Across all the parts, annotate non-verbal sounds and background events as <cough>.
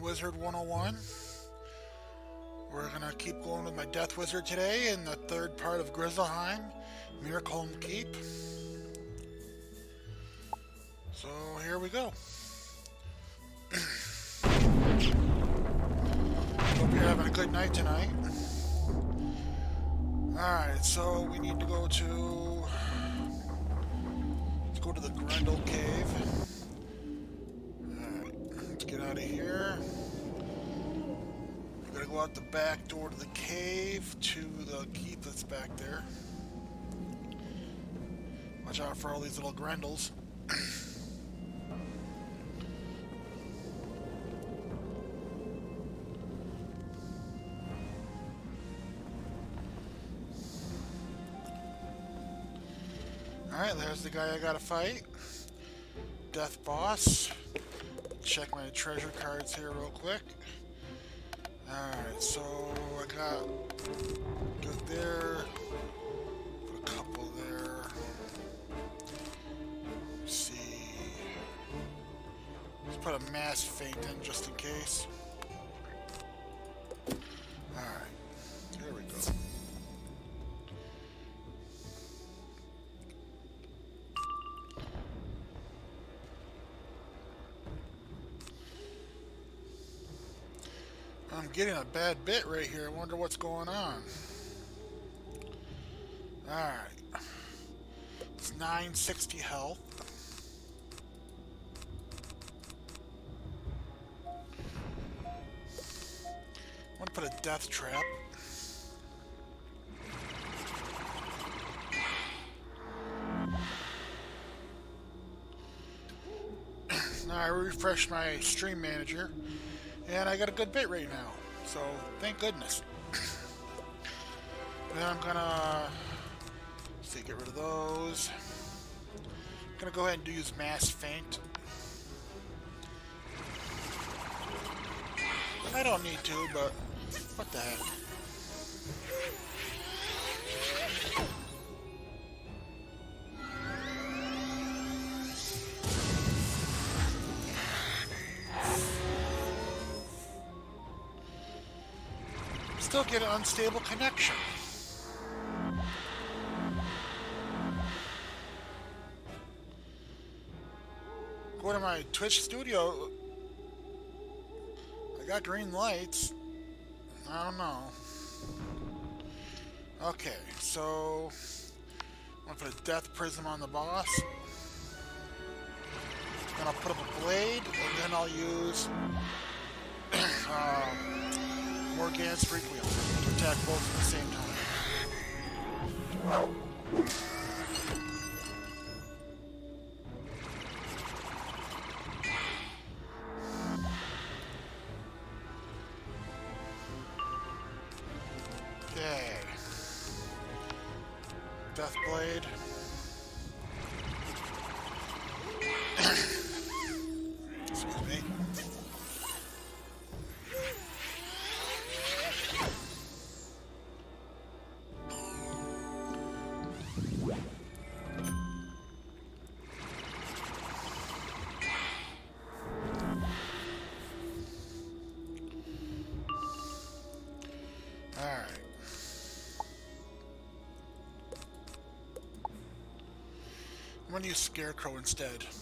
Wizard 101. We're gonna keep going with my Death Wizard today in the third part of Grizzleheim, Mirkholm Keep. So here we go. <clears throat> Hope you're having a good night tonight. Alright, so we need to go to... Let's go to the Grendel Cave. Get out of here. We're gonna go out the back door to the cave to the keep that's back there. Watch out for all these little Grendels. Alright, there's the guy I gotta fight. Death Boss. Check my treasure cards here real quick. Alright, so I got good there. Put a couple there. Let's see. Let's put a mass feint in just in case. Getting a bad bit right here. I wonder what's going on. Alright. It's 960 health. I'm gonna put a death trap. <clears throat> now I refresh my stream manager. And I got a good bit right now. So, thank goodness. then I'm gonna... see, get rid of those. I'm gonna go ahead and do use Mass Feint. I don't need to, but what the heck. Unstable connection. Go to my Twitch studio. I got green lights. I don't know. Okay, so I'm gonna put a death prism on the boss. Then I'll put up a blade, and then I'll use <clears throat> um, Morgan's freak wheel attack both at the same time. Scarecrow instead.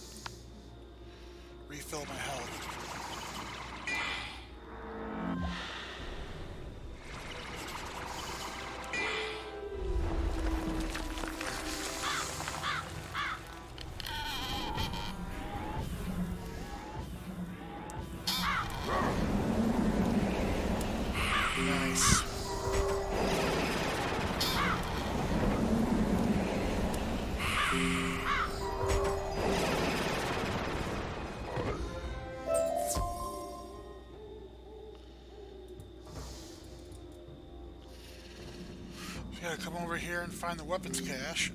Come over here and find the weapons cache.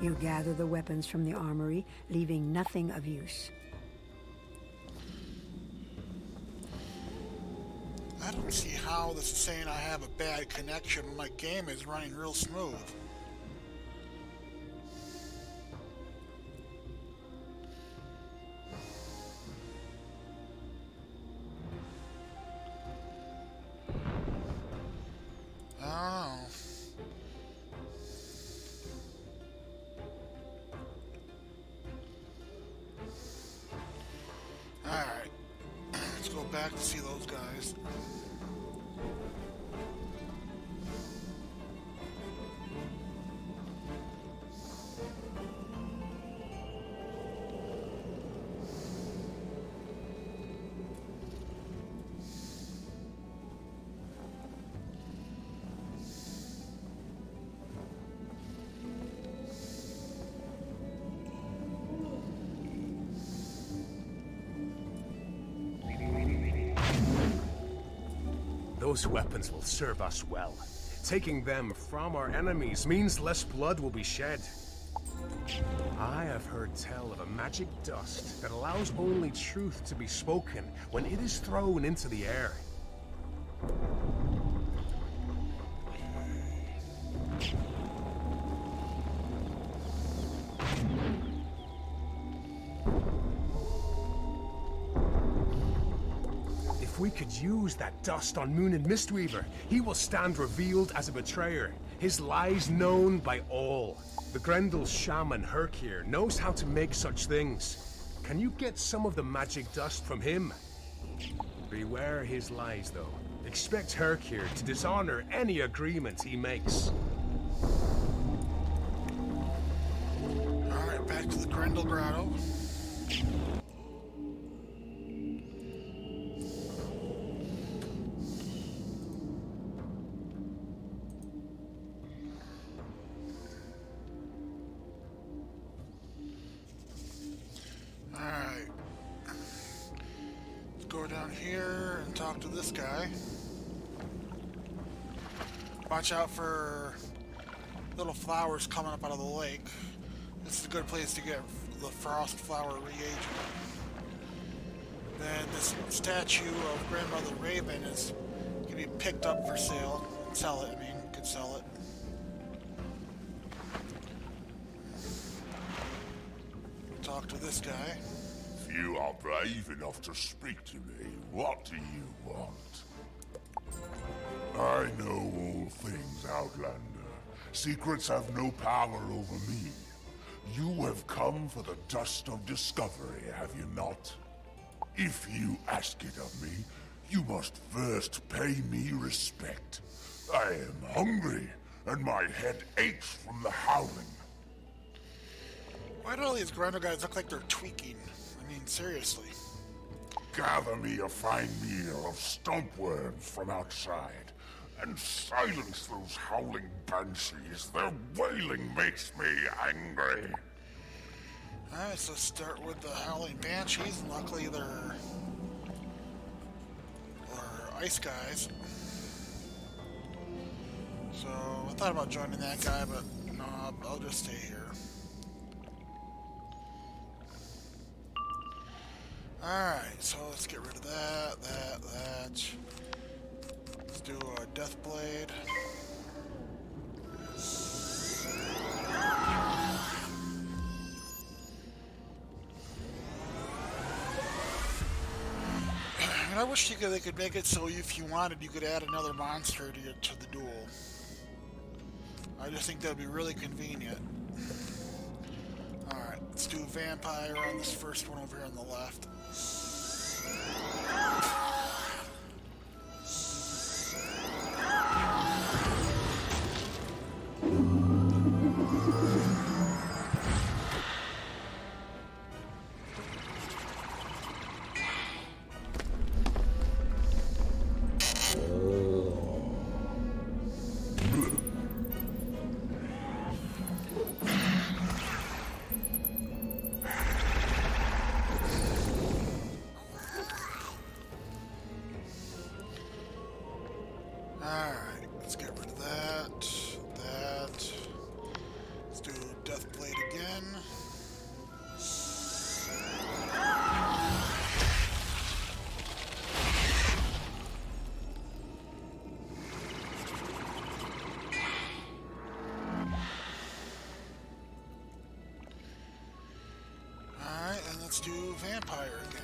You gather the weapons from the armory, leaving nothing of use. I don't see how this is saying I have a bad connection when my game is running real smooth. Those weapons will serve us well. Taking them from our enemies means less blood will be shed. I have heard tell of a magic dust that allows only truth to be spoken when it is thrown into the air. That dust on Moon and Mistweaver, he will stand revealed as a betrayer, his lies known by all. The Grendel shaman Herkir knows how to make such things. Can you get some of the magic dust from him? Beware his lies, though. Expect Herkir to dishonor any agreement he makes. Alright, back to the Grendel Grotto. Watch out for little flowers coming up out of the lake. This is a good place to get the frost flower reagent. Then this statue of Grandmother Raven is can be picked up for sale. Sell it, I mean, could sell it. Talk to this guy. If you are brave enough to speak to me, what do you want? I know things, Outlander. Secrets have no power over me. You have come for the dust of discovery, have you not? If you ask it of me, you must first pay me respect. I am hungry, and my head aches from the howling. Why do all these Grendel guys look like they're tweaking? I mean, seriously. Gather me a fine meal of stump worms from outside, and silence those howling banshees. Their wailing makes me angry. Alright, so start with the Howling Banshees, luckily they're... they're ice guys. So, I thought about joining that guy, but no, I'll, I'll just stay here. Alright, so let's get rid of that, that, that. Let's do a Death Blade. And I wish you could, they could make it so if you wanted, you could add another monster to, to the duel. I just think that would be really convenient. Alright, let's do Vampire on this first one over here on the left. Vampire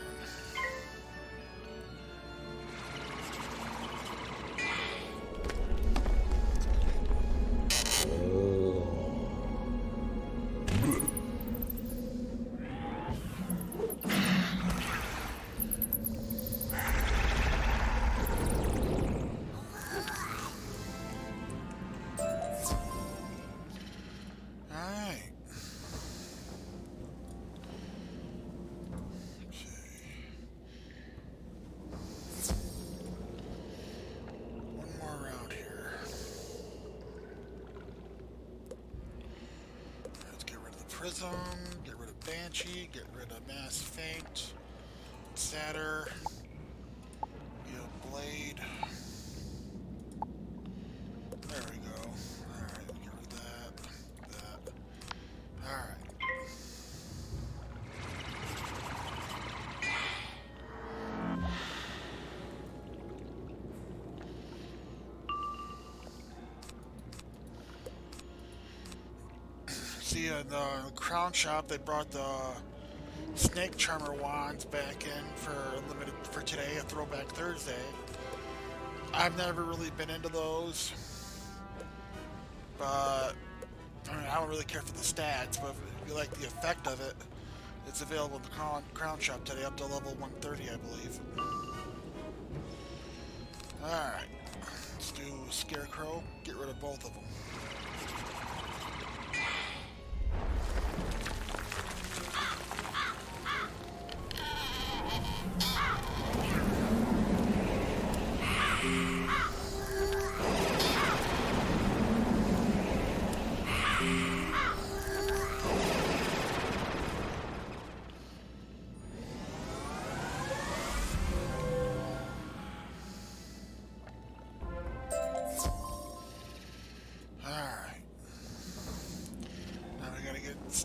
Prism, get rid of Banshee, get rid of Mass Feint, Satyr, get Blade. There we go. In the Crown Shop, they brought the Snake Charmer wands back in for limited for today, a Throwback Thursday. I've never really been into those, but I, mean, I don't really care for the stats. But if you like the effect of it, it's available in the Crown, Crown Shop today, up to level 130, I believe. All right, let's do Scarecrow. Get rid of both of them.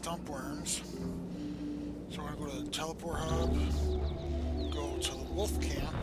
Stump worms. So we're gonna go to the teleport hub, go to the wolf camp,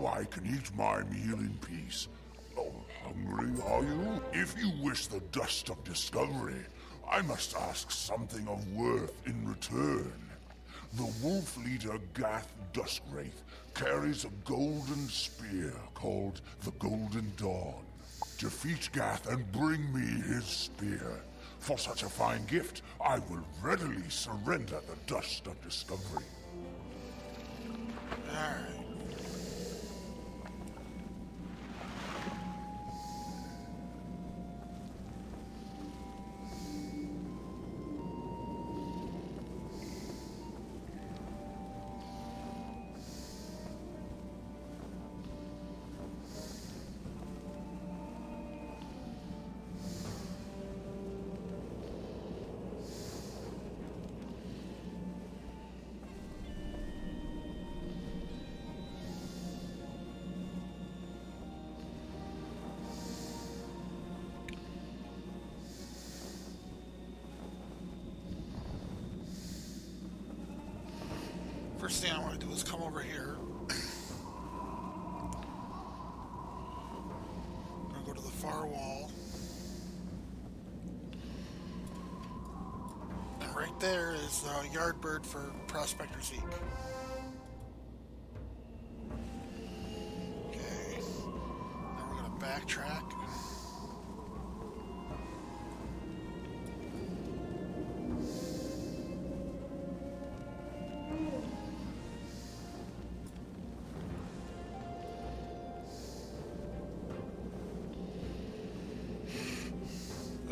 Now I can eat my meal in peace. Oh, hungry, are you? If you wish the dust of discovery, I must ask something of worth in return. The wolf leader Gath Duskwraith carries a golden spear called the Golden Dawn. Defeat Gath and bring me his spear. For such a fine gift, I will readily surrender the dust of discovery. Thing I want to do is come over here. I'm gonna go to the far wall. And right there is the yard bird for Prospector Zeke. Okay. Now we're gonna backtrack.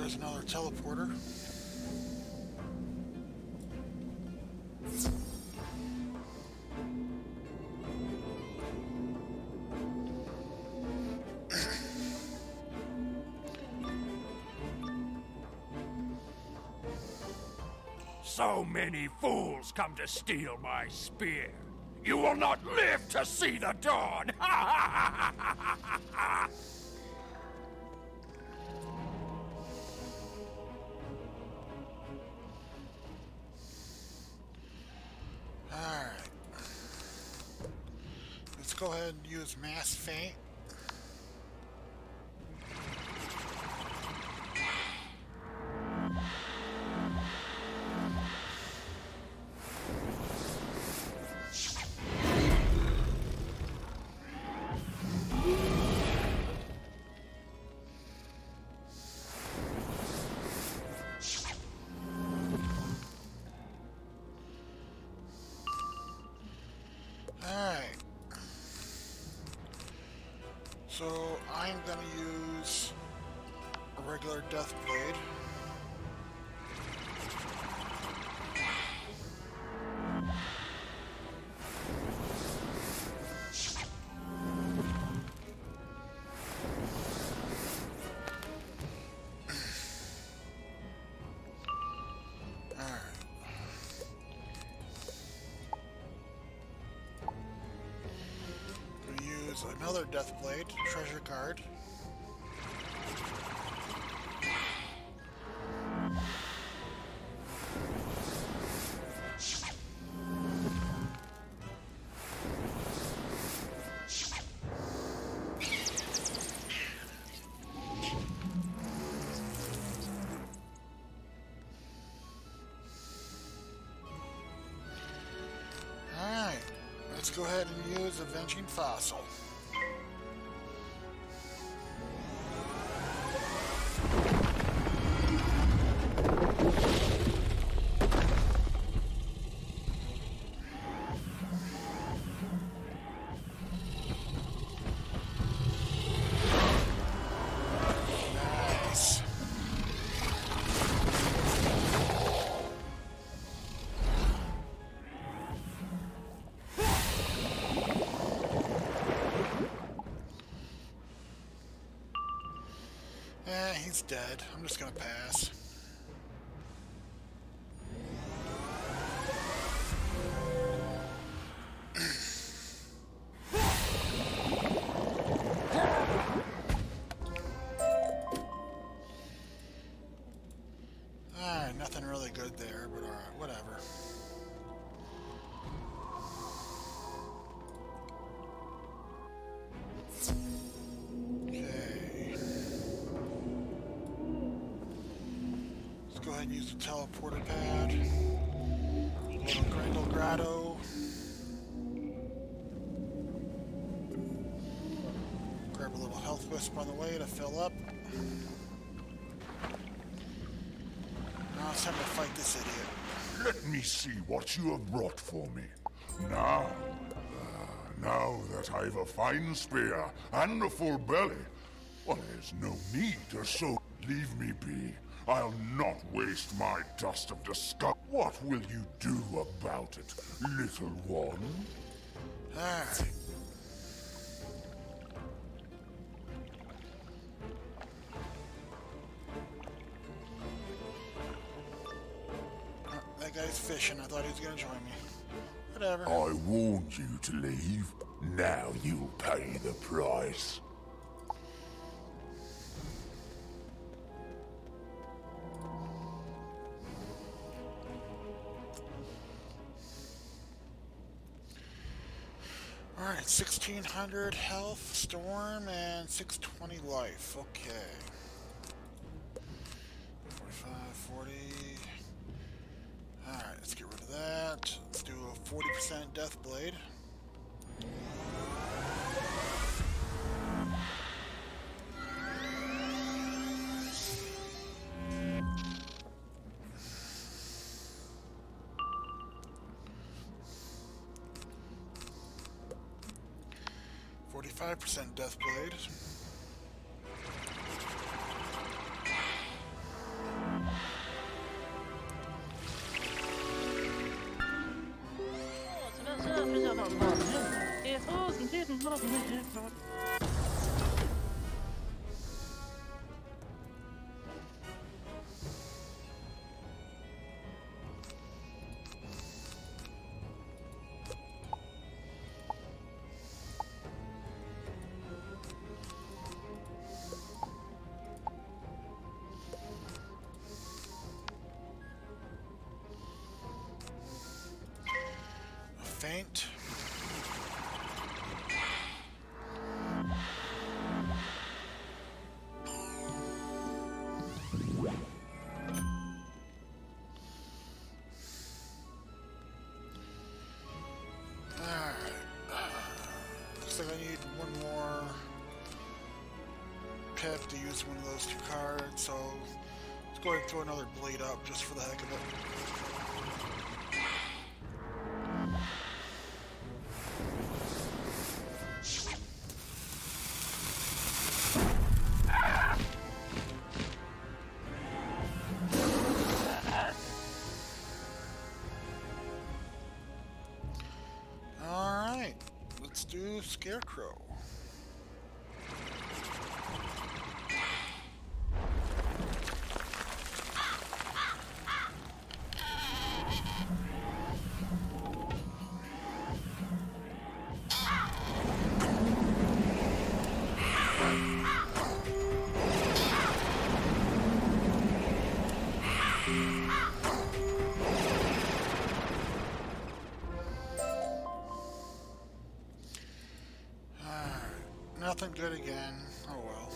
There's another teleporter. So many fools come to steal my spear. You will not live to see the dawn. <laughs> Mass Feint. I'm gonna use a regular death blade. Another death blade, treasure card. Dead. I'm just gonna pass. See what you have brought for me. Now, uh, now that I've a fine spear and a full belly, well, there's no need to so leave me be. I'll not waste my dust of disgust. What will you do about it, little one? Alright. Guy's fishing. I thought he was gonna join me. Whatever. I warned you to leave. Now you'll pay the price. Alright, 1600 health, storm, and 620 life. Okay. Alright, let's get rid of that. Let's do a 40% death blade. Forty-five percent death blade. A feint. Pip to use one of those two cards, so let's go ahead and throw another blade up just for the heck of it. Alright, let's do Scarecrow. Good again. Oh well.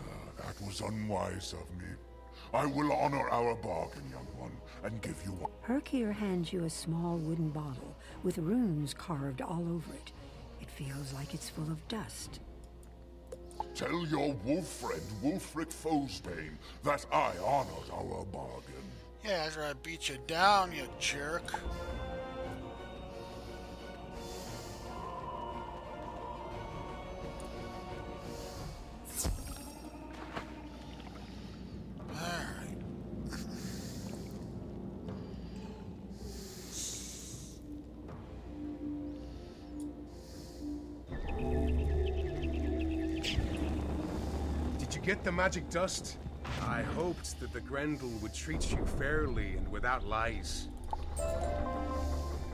Ah, that was unwise of me. I will honor our bargain, young one, and give you one. Herkir hands you a small wooden bottle with runes carved all over it. It feels like it's full of dust. Tell your wolf friend, Wolfric Fosbane, that I honored our bargain. Yeah, after I beat you down, you jerk. Magic dust? I hoped that the Grendel would treat you fairly and without lies.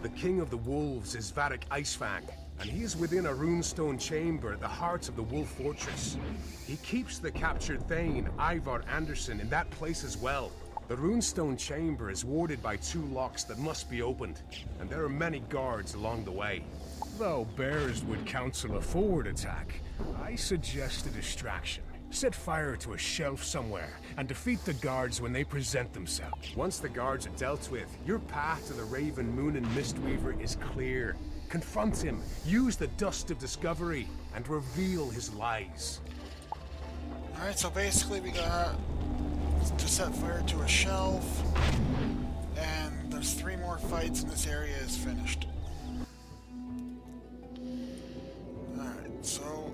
The king of the wolves is Varric Icefang, and he is within a runestone chamber at the heart of the Wolf Fortress. He keeps the captured Thane, Ivar Anderson, in that place as well. The runestone chamber is warded by two locks that must be opened, and there are many guards along the way. Though bears would counsel a forward attack, I suggest a distraction. Set fire to a shelf somewhere and defeat the guards when they present themselves. Once the guards are dealt with, your path to the Raven, Moon, and Mistweaver is clear. Confront him, use the dust of discovery, and reveal his lies. Alright, so basically we got to set fire to a shelf, and there's three more fights and this area is finished. Alright, so...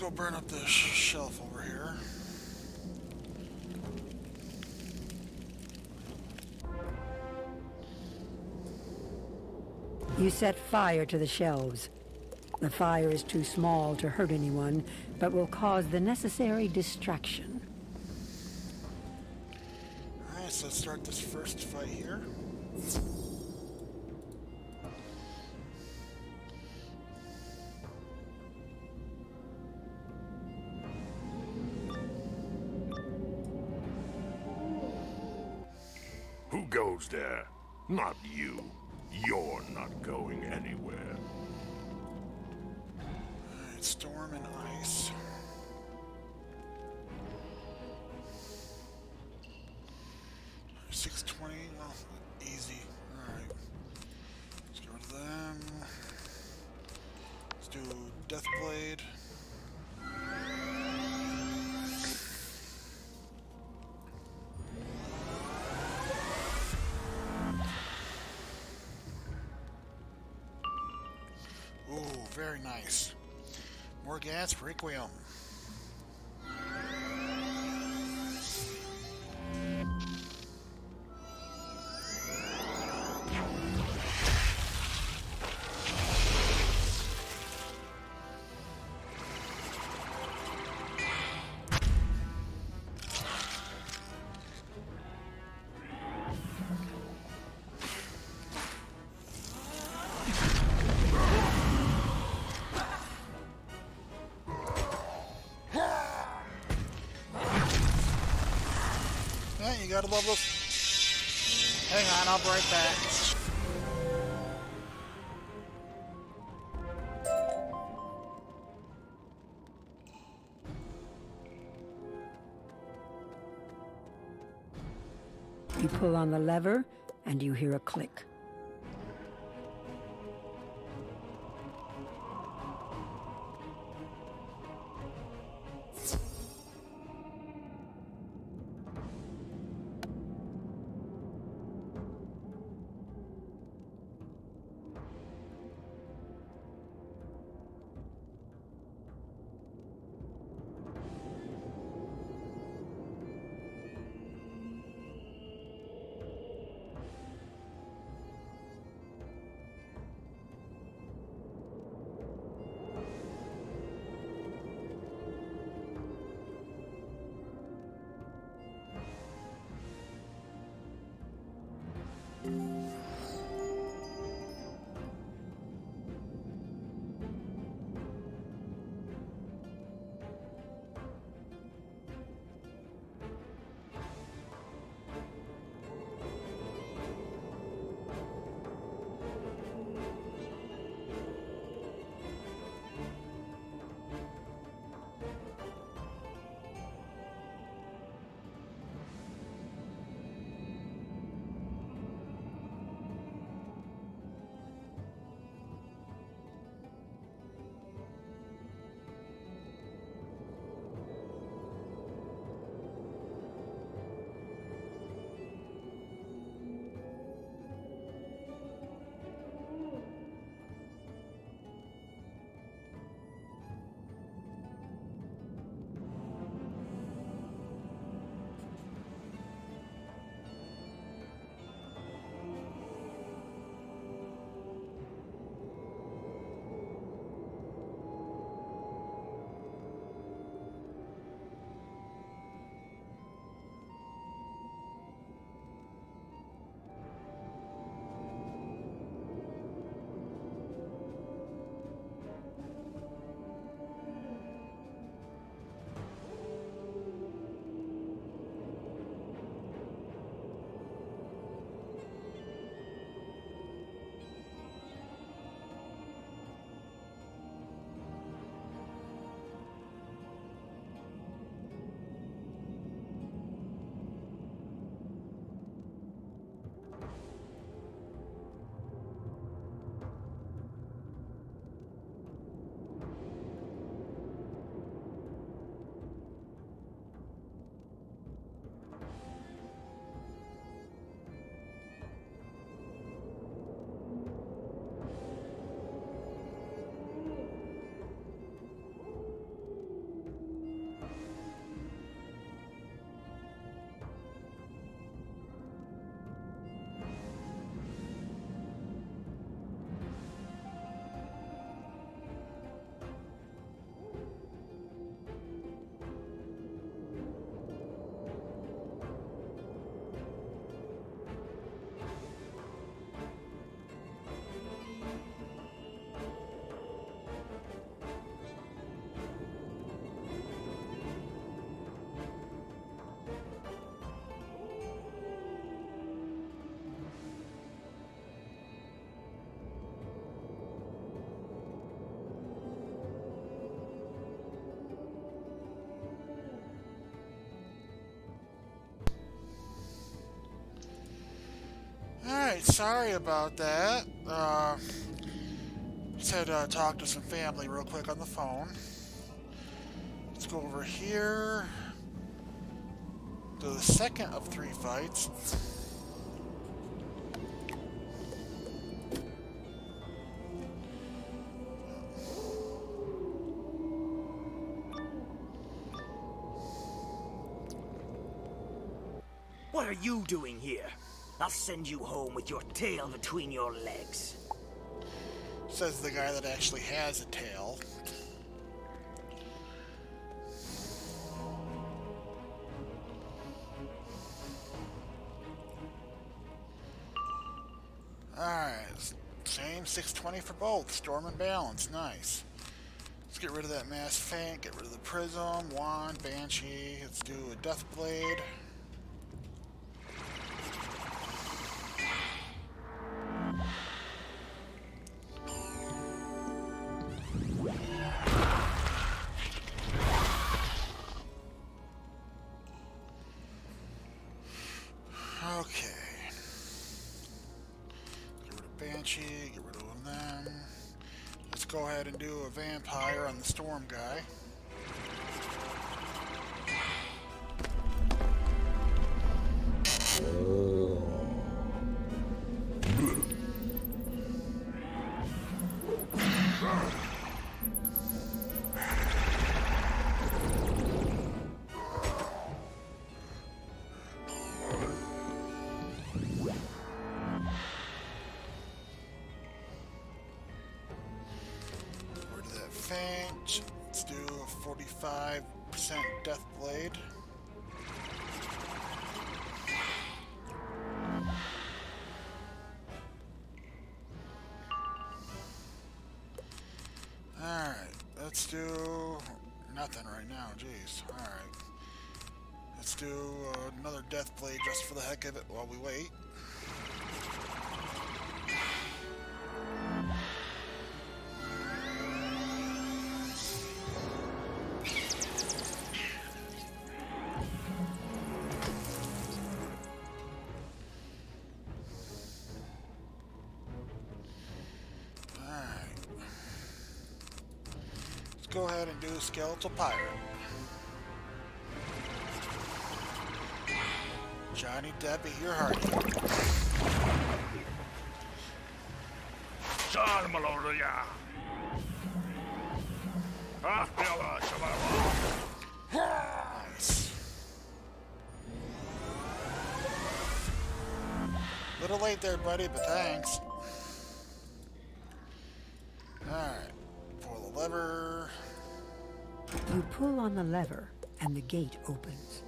go burn up this shelf over here. You set fire to the shelves. The fire is too small to hurt anyone, but will cause the necessary distraction. Alright, so let's start this first fight here. There. Not you. You're not going anywhere. Alright, storm and ice. Nice. More gas, for Requiem. You gotta love those. Hang on, I'll be right back. You pull on the lever, and you hear a click. Sorry about that. Uh, just had to talk to some family real quick on the phone. Let's go over here to the second of three fights. What are you doing here? I'll send you home with your tail between your legs. Says the guy that actually has a tail. Alright, same 620 for both. Storm and balance, nice. Let's get rid of that mass feint, get rid of the prism, wand, banshee. Let's do a death 35% Deathblade. Alright, let's do nothing right now, jeez. Alright. Let's do another Death Blade just for the heck of it while we wait. And Skeletal Pirate. Johnny Depp, eat your heart. Ah, Bella, Shabala. Nice. Little late there, buddy, but thanks. The lever, and the gate opens.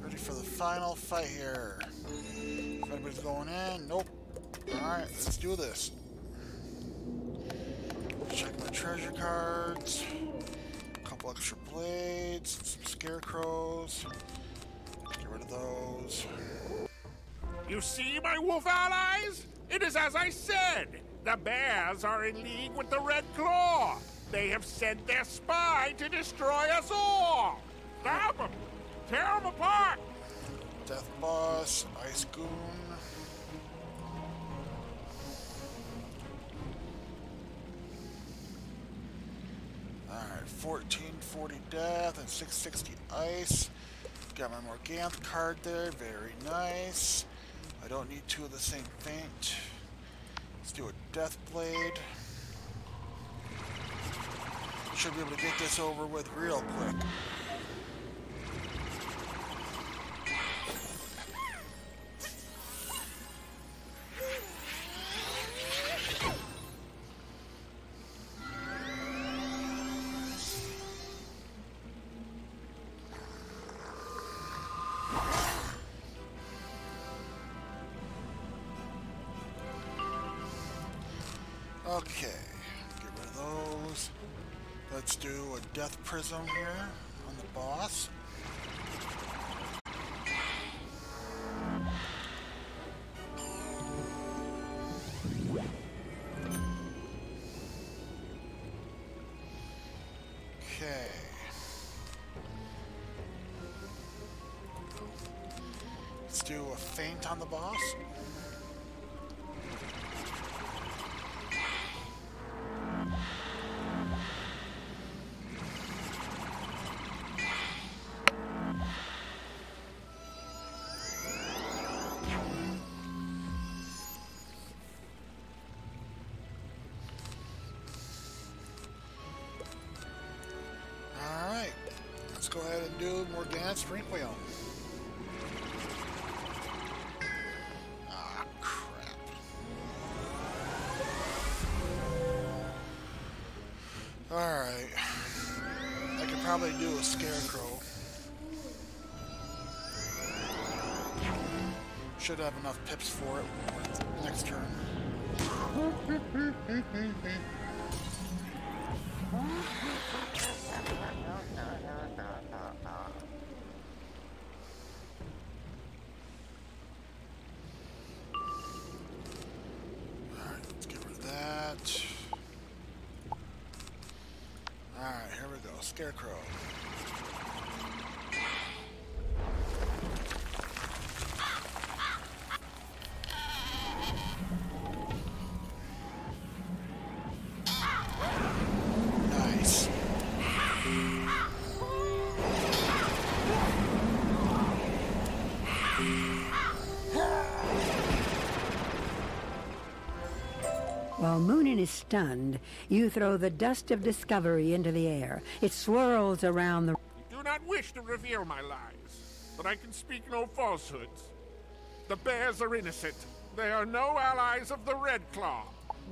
Ready for the final fight here. If anybody's going in, nope. Alright, let's do this. Check my treasure cards. A couple extra blades, some scarecrows. Get rid of those. You see, my wolf allies? It is as I said. The bears are in league with the Red Claw. They have sent their spy to destroy us all. Stop them. Tear them apart. Death Boss, Ice Goon. 1440 Death and 660 Ice. Got my Morganth card there, very nice. I don't need two of the same feint. Let's do a Death Blade. Should be able to get this over with real quick. zone here on the boss. Okay. Let's do a feint on the boss. Dance Requiem. Ah, crap. Alright. I could probably do a scarecrow. Should have enough pips for it next turn. <laughs> Scarecrow. Is stunned, you throw the dust of discovery into the air. It swirls around the do not wish to reveal my lies, but I can speak no falsehoods. The bears are innocent. They are no allies of the Red Claw.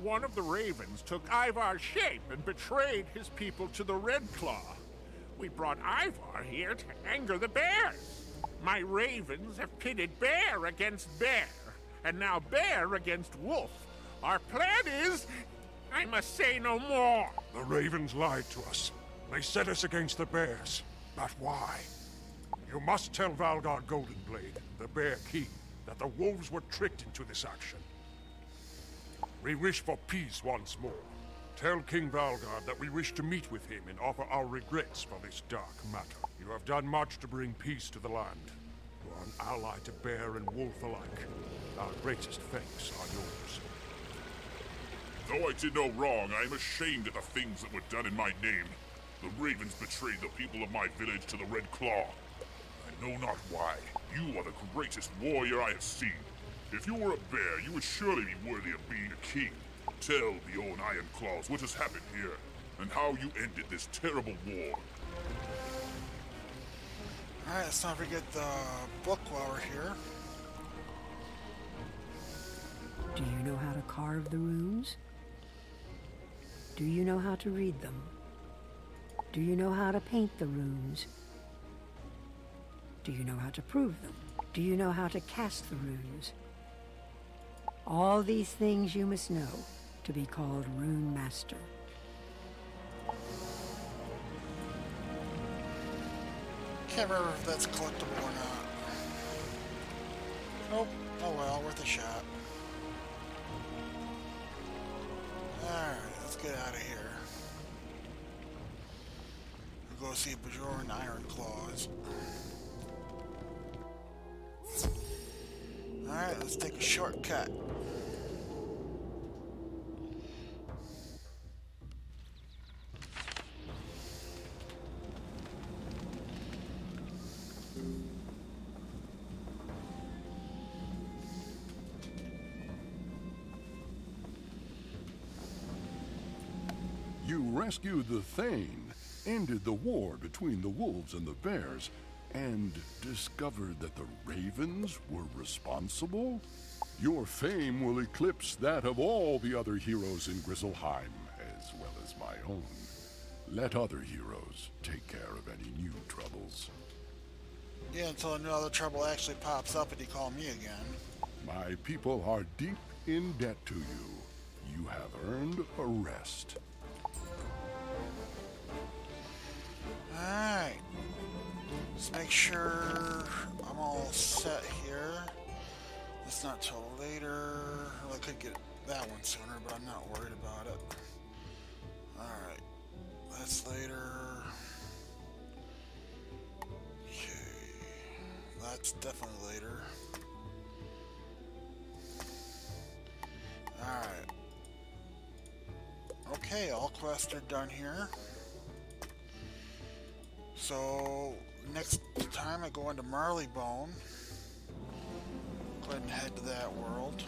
One of the ravens took Ivar's shape and betrayed his people to the Red Claw. We brought Ivar here to anger the bears. My ravens have pitted bear against bear, and now bear against wolf. Our plan is. I must say no more. The ravens lied to us. They set us against the bears. But why? You must tell Valgard Goldenblade, the Bear King, that the wolves were tricked into this action. We wish for peace once more. Tell King Valgard that we wish to meet with him and offer our regrets for this dark matter. You have done much to bring peace to the land. You are an ally to bear and wolf alike. Our greatest thanks are yours. Though I did no wrong, I am ashamed at the things that were done in my name. The ravens betrayed the people of my village to the Red Claw. I know not why. You are the greatest warrior I have seen. If you were a bear, you would surely be worthy of being a king. Tell the old Iron Claws what has happened here, and how you ended this terrible war. Alright, let's not forget the book while we're here. Do you know how to carve the runes? Do you know how to read them? Do you know how to paint the runes? Do you know how to prove them? Do you know how to cast the runes? All these things you must know to be called Rune Master. Can't remember if that's collectible or not. Nope. Oh well, worth a shot. Alright, let's get out of here. We'll go see Bajoran Iron Claws. Alright, let's take a shortcut. Rescued the Thane, ended the war between the wolves and the bears, and discovered that the ravens were responsible? Your fame will eclipse that of all the other heroes in Grizzleheim, as well as my own. Let other heroes take care of any new troubles. Yeah, until another trouble actually pops up and you call me again. My people are deep in debt to you. You have earned a rest. Alright. Let's make sure I'm all set here. It's not till later. Well, I could get that one sooner, but I'm not worried about it. Alright. That's later. Okay. That's definitely later. Alright. Okay, all quests are done here. So, next time I go into Marleybone, go ahead and head to that world.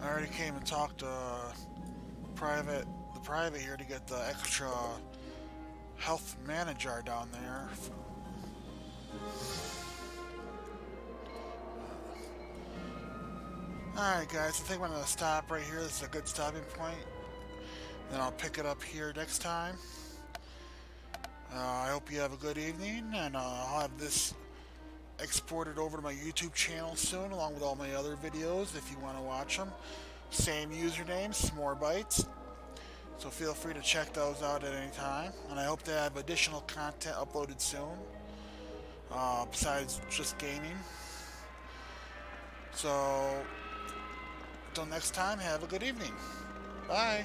I already came and talked to uh, private, the private here to get the extra health manager down there. Alright guys, I think I'm going to stop right here. This is a good stopping point. Then I'll pick it up here next time. Uh, I hope you have a good evening, and uh, I'll have this exported over to my YouTube channel soon, along with all my other videos if you want to watch them. Same username, Smorrbites. So feel free to check those out at any time. And I hope to have additional content uploaded soon, uh, besides just gaming. So, until next time, have a good evening. Bye.